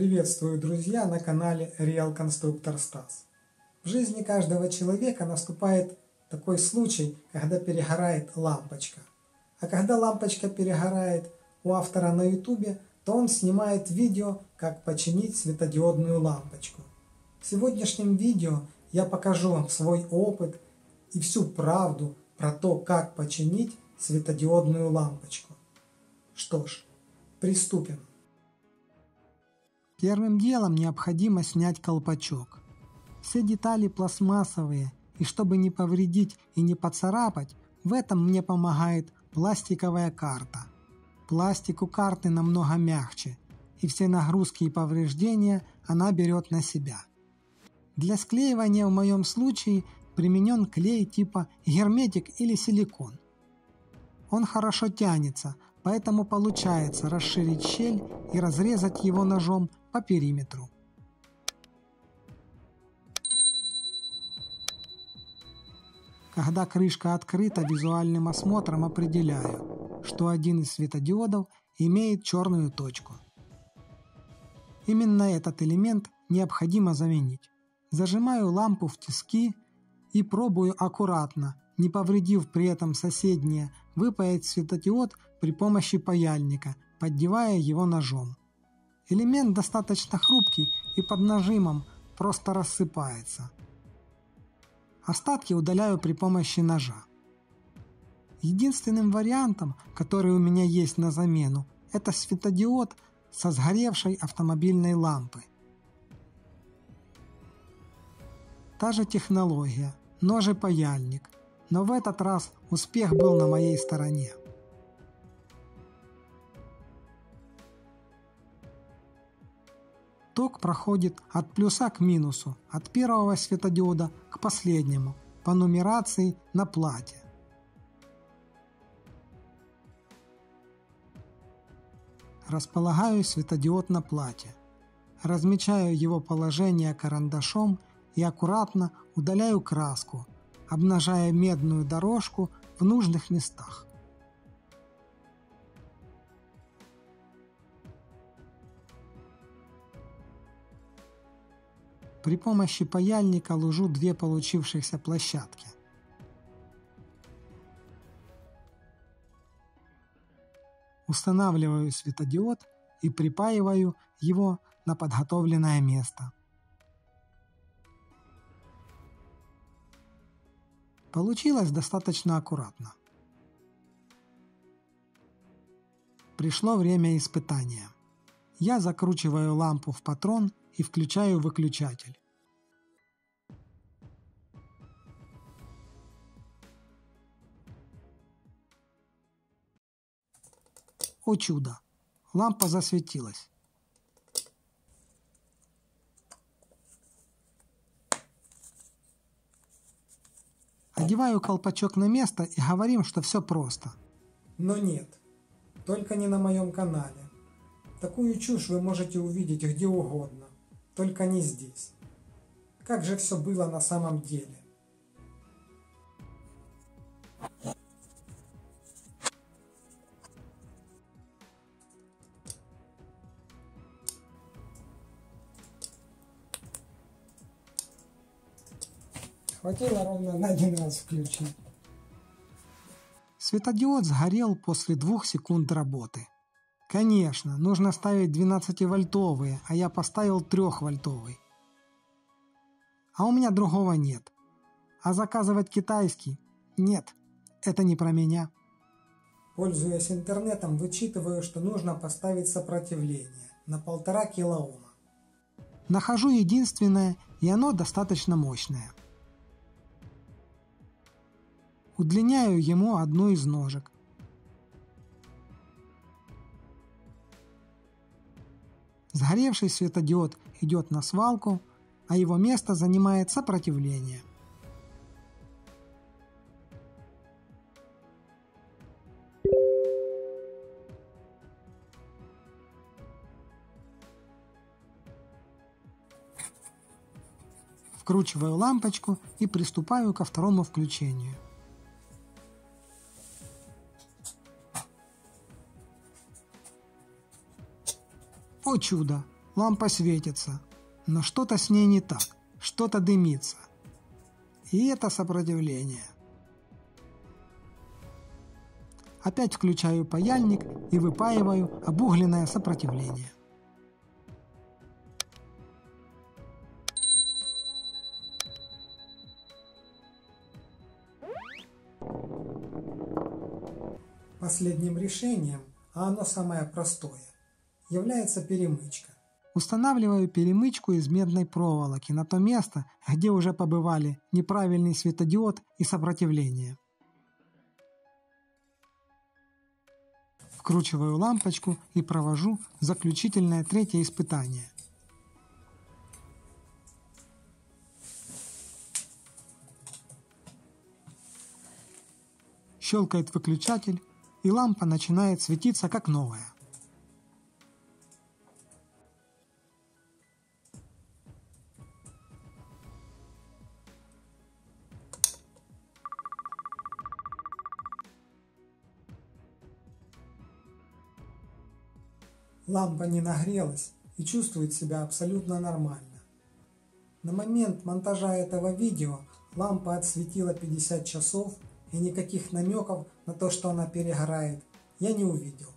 Приветствую, друзья, на канале Real Constructor Stas. В жизни каждого человека наступает такой случай, когда перегорает лампочка. А когда лампочка перегорает у автора на ютубе, то он снимает видео, как починить светодиодную лампочку. В сегодняшнем видео я покажу вам свой опыт и всю правду про то, как починить светодиодную лампочку. Что ж, приступим. Первым делом необходимо снять колпачок. Все детали пластмассовые, и чтобы не повредить и не поцарапать, в этом мне помогает пластиковая карта. Пластик у карты намного мягче, и все нагрузки и повреждения она берет на себя. Для склеивания в моем случае применен клей типа герметик или силикон. Он хорошо тянется, поэтому получается расширить щель и разрезать его ножом по периметру. Когда крышка открыта, визуальным осмотром определяю, что один из светодиодов имеет черную точку. Именно этот элемент необходимо заменить. Зажимаю лампу в тиски и пробую аккуратно, не повредив при этом соседнее, выпаять светодиод при помощи паяльника, поддевая его ножом. Элемент достаточно хрупкий и под нажимом просто рассыпается. Остатки удаляю при помощи ножа. Единственным вариантом, который у меня есть на замену, это светодиод со сгоревшей автомобильной лампой. Та же технология, нож и паяльник, но в этот раз успех был на моей стороне. Ток проходит от плюса к минусу, от первого светодиода к последнему, по нумерации на плате. Располагаю светодиод на плате. Размечаю его положение карандашом и аккуратно удаляю краску, обнажая медную дорожку в нужных местах. При помощи паяльника ложу две получившихся площадки. Устанавливаю светодиод и припаиваю его на подготовленное место. Получилось достаточно аккуратно. Пришло время испытания. Я закручиваю лампу в патрон и включаю выключатель. О чудо! Лампа засветилась. Одеваю колпачок на место и говорим, что все просто. Но нет, только не на моем канале. Такую чушь вы можете увидеть где угодно, только не здесь. Как же все было на самом деле? Хватило ровно на один раз включить. Светодиод сгорел после двух секунд работы. Конечно, нужно ставить 12-вольтовые, а я поставил 3-вольтовый. А у меня другого нет. А заказывать китайский? Нет, это не про меня. Пользуясь интернетом, вычитываю, что нужно поставить сопротивление на полтора килоома. Нахожу единственное, и оно достаточно мощное. Удлиняю ему одну из ножек. Сгоревший светодиод идет на свалку, а его место занимает сопротивление. Вкручиваю лампочку и приступаю ко второму включению. О чудо! Лампа светится, но что-то с ней не так, что-то дымится. И это сопротивление. Опять включаю паяльник и выпаиваю обугленное сопротивление. Последним решением, а оно самое простое, является перемычка. Устанавливаю перемычку из медной проволоки на то место, где уже побывали неправильный светодиод и сопротивление. Вкручиваю лампочку и провожу заключительное третье испытание. Щелкает выключатель, и лампа начинает светиться как новая. Лампа не нагрелась и чувствует себя абсолютно нормально. На момент монтажа этого видео лампа отсветила 50 часов и никаких намеков на то, что она перегорает, я не увидел.